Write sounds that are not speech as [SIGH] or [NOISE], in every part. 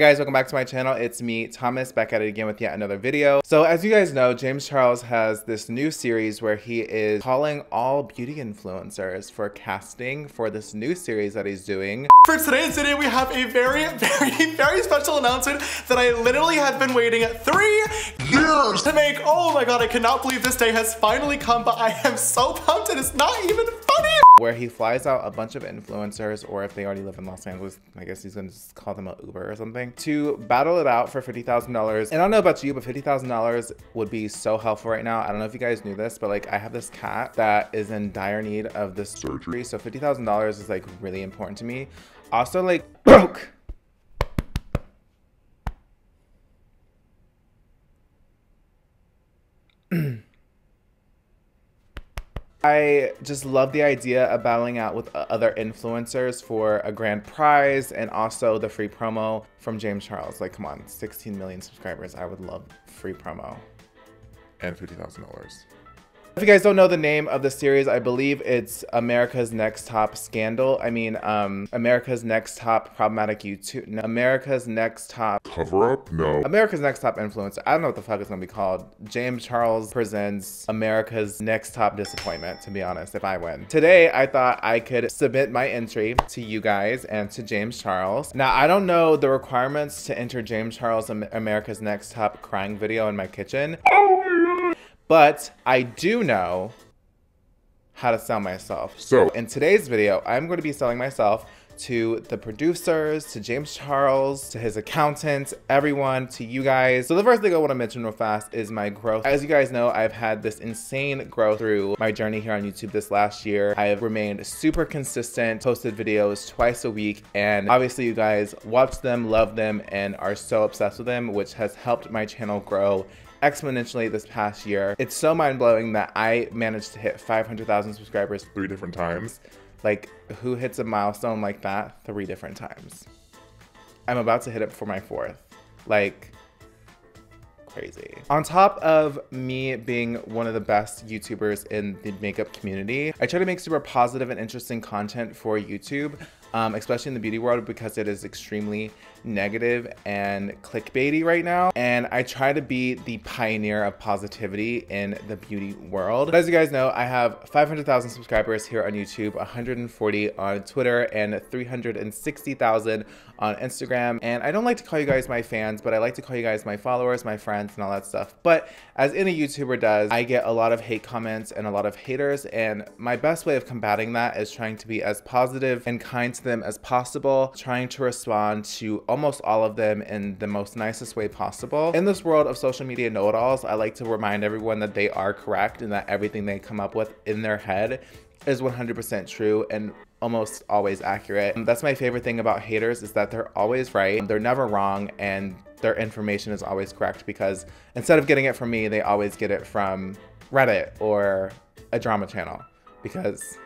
Hey guys, welcome back to my channel. It's me, Thomas, back at it again with yet another video. So as you guys know, James Charles has this new series where he is calling all beauty influencers for casting for this new series that he's doing. For today's video, we have a very, [LAUGHS] very, very announcement that I literally have been waiting three years to make. Oh my god, I cannot believe this day has finally come, but I am so pumped and it's not even funny. Where he flies out a bunch of influencers, or if they already live in Los Angeles, I guess he's gonna just call them an Uber or something, to battle it out for $50,000. And I don't know about you, but $50,000 would be so helpful right now. I don't know if you guys knew this, but like I have this cat that is in dire need of this surgery. So $50,000 is like really important to me. Also like [COUGHS] broke. I just love the idea of battling out with other influencers for a grand prize and also the free promo from James Charles. Like, come on, 16 million subscribers. I would love free promo and $50,000. If you guys don't know the name of the series, I believe it's America's Next Top Scandal. I mean, um, America's Next Top Problematic YouTube. America's Next Top Cover Up? No. America's Next Top Influencer. I don't know what the fuck it's gonna be called. James Charles presents America's Next Top Disappointment, to be honest, if I win. Today, I thought I could submit my entry to you guys and to James Charles. Now, I don't know the requirements to enter James Charles America's Next Top crying video in my kitchen. Oh but I do know how to sell myself. So in today's video, I'm going to be selling myself to the producers, to James Charles, to his accountants, everyone, to you guys. So the first thing I want to mention real fast is my growth. As you guys know, I've had this insane growth through my journey here on YouTube this last year. I have remained super consistent, posted videos twice a week, and obviously you guys watch them, love them, and are so obsessed with them, which has helped my channel grow exponentially this past year. It's so mind blowing that I managed to hit 500,000 subscribers three different times. Like, who hits a milestone like that three different times? I'm about to hit it for my fourth. Like, crazy. On top of me being one of the best YouTubers in the makeup community, I try to make super positive and interesting content for YouTube, um, especially in the beauty world because it is extremely negative and clickbaity right now. And I try to be the pioneer of positivity in the beauty world. But as you guys know, I have 500,000 subscribers here on YouTube, 140 on Twitter, and 360,000 on Instagram. And I don't like to call you guys my fans, but I like to call you guys my followers, my friends, and all that stuff. But as any YouTuber does, I get a lot of hate comments and a lot of haters. And my best way of combating that is trying to be as positive and kind to them as possible, trying to respond to almost all of them in the most nicest way possible. In this world of social media know-it-alls, I like to remind everyone that they are correct and that everything they come up with in their head is 100% true and almost always accurate. And that's my favorite thing about haters is that they're always right. They're never wrong and their information is always correct because instead of getting it from me, they always get it from Reddit or a drama channel because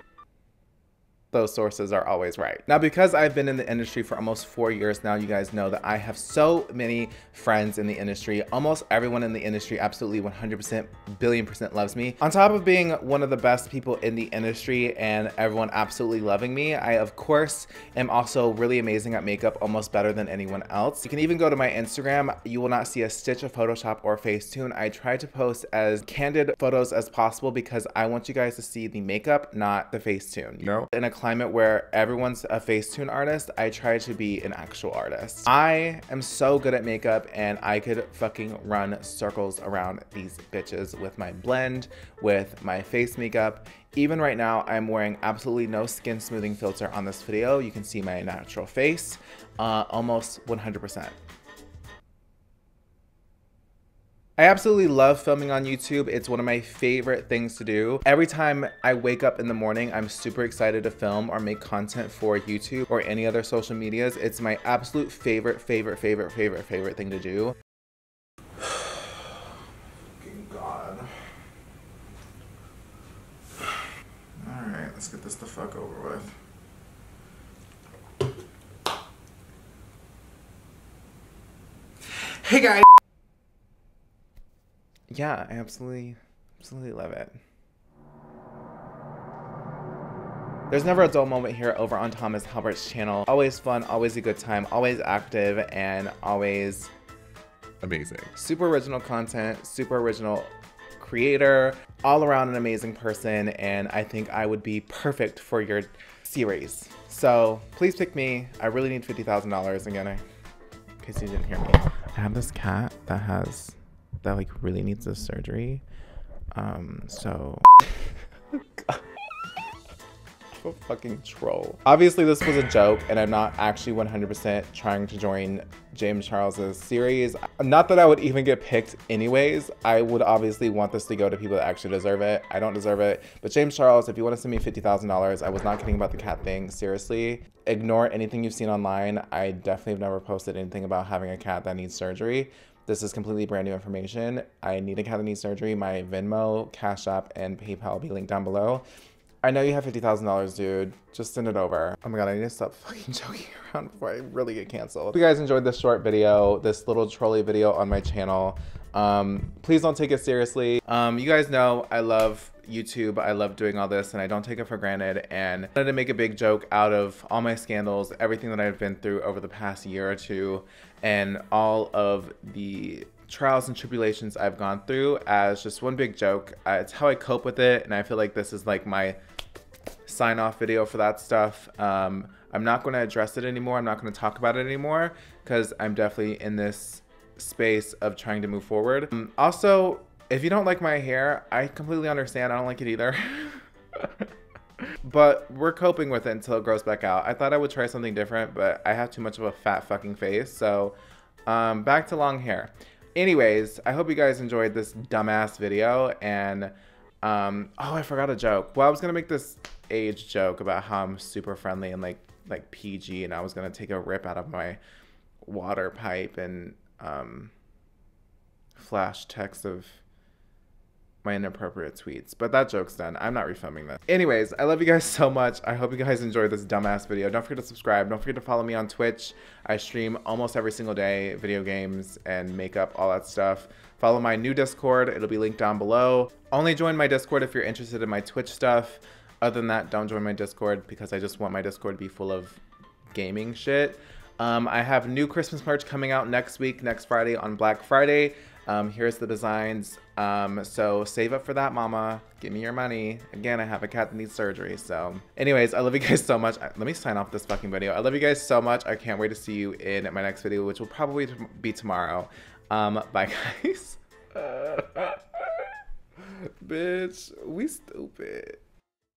those sources are always right. Now, because I've been in the industry for almost four years now, you guys know that I have so many friends in the industry. Almost everyone in the industry absolutely 100% billion percent loves me. On top of being one of the best people in the industry and everyone absolutely loving me, I of course am also really amazing at makeup, almost better than anyone else. You can even go to my Instagram. You will not see a stitch of Photoshop or Facetune. I try to post as candid photos as possible because I want you guys to see the makeup, not the Facetune. No. In a climate where everyone's a Facetune artist, I try to be an actual artist. I am so good at makeup and I could fucking run circles around these bitches with my blend, with my face makeup. Even right now, I'm wearing absolutely no skin smoothing filter on this video. You can see my natural face, uh, almost 100%. I absolutely love filming on YouTube. It's one of my favorite things to do. Every time I wake up in the morning, I'm super excited to film or make content for YouTube or any other social medias. It's my absolute favorite, favorite, favorite, favorite, favorite thing to do. [SIGHS] God. All right, let's get this the fuck over with. Hey guys yeah, I absolutely, absolutely love it. There's never a dull moment here over on Thomas Halbert's channel. Always fun, always a good time, always active, and always Amazing. super original content, super original creator, all around an amazing person, and I think I would be perfect for your series. So please pick me. I really need $50,000 again, in case you didn't hear me. I have this cat that has, that like really needs this surgery. Um, so. [LAUGHS] a fucking troll. Obviously, this was a joke, and I'm not actually 100% trying to join James Charles's series. Not that I would even get picked anyways. I would obviously want this to go to people that actually deserve it. I don't deserve it. But James Charles, if you want to send me $50,000, I was not kidding about the cat thing. Seriously, ignore anything you've seen online. I definitely have never posted anything about having a cat that needs surgery. This is completely brand new information. I need a cat surgery. My Venmo, Cash App, and PayPal will be linked down below. I know you have $50,000, dude. Just send it over. Oh my god, I need to stop [LAUGHS] fucking joking around before I really get canceled. If you guys enjoyed this short video, this little trolley video on my channel, um, please don't take it seriously. Um, you guys know I love YouTube. I love doing all this and I don't take it for granted. And I wanted to make a big joke out of all my scandals, everything that I've been through over the past year or two, and all of the trials and tribulations I've gone through as just one big joke. Uh, it's how I cope with it. And I feel like this is like my sign off video for that stuff. Um, I'm not going to address it anymore. I'm not going to talk about it anymore because I'm definitely in this space of trying to move forward. Um, also, if you don't like my hair, I completely understand. I don't like it either. [LAUGHS] but we're coping with it until it grows back out. I thought I would try something different, but I have too much of a fat fucking face. So um, back to long hair. Anyways, I hope you guys enjoyed this dumbass video and um, oh, I forgot a joke. Well, I was gonna make this age joke about how I'm super friendly and like like PG, and I was gonna take a rip out of my water pipe and um, flash text of my inappropriate tweets. But that joke's done. I'm not refilming this. Anyways, I love you guys so much. I hope you guys enjoyed this dumbass video. Don't forget to subscribe. Don't forget to follow me on Twitch. I stream almost every single day, video games and makeup, all that stuff. Follow my new Discord. It'll be linked down below. Only join my Discord if you're interested in my Twitch stuff. Other than that, don't join my Discord because I just want my Discord to be full of gaming shit. Um, I have new Christmas merch coming out next week, next Friday on Black Friday. Um, here's the designs. Um, so save up for that, mama. Give me your money. Again, I have a cat that needs surgery. So anyways, I love you guys so much. Let me sign off this fucking video. I love you guys so much. I can't wait to see you in my next video, which will probably be tomorrow. Um, [LAUGHS] bye guys. [LAUGHS] Bitch, we stupid.